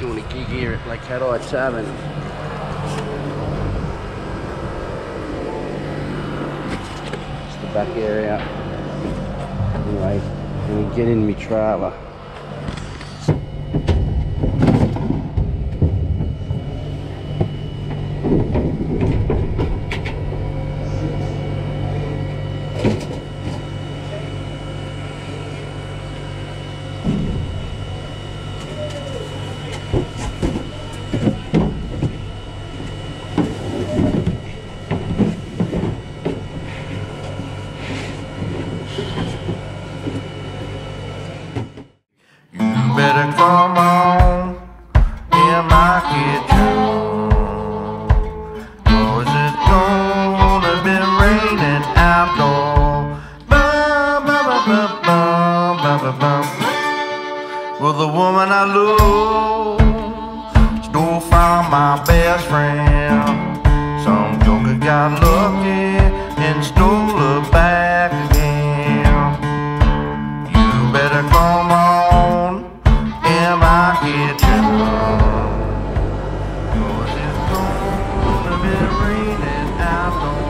doing a gig here at Lake Cathie Tavern. It's the back area. Anyway, we get in my trailer. The woman I love stole from my best friend. Some joker got lucky and stole her back again. You better come on in my kitchen. Cause it's gonna be raining outdoors.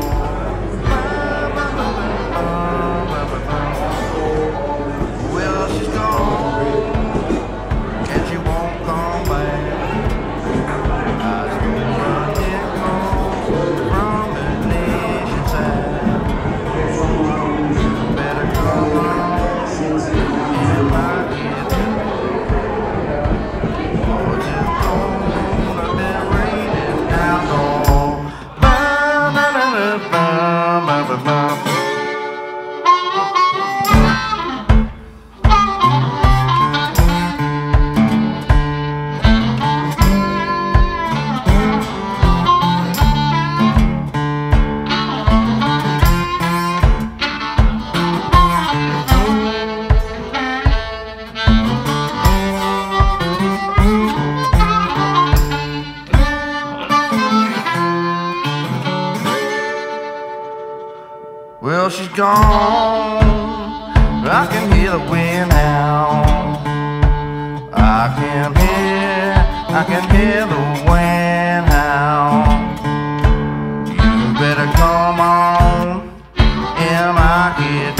Well, she's gone, but I can hear the wind now. I can hear, I can hear the wind now. You better come on in my ear.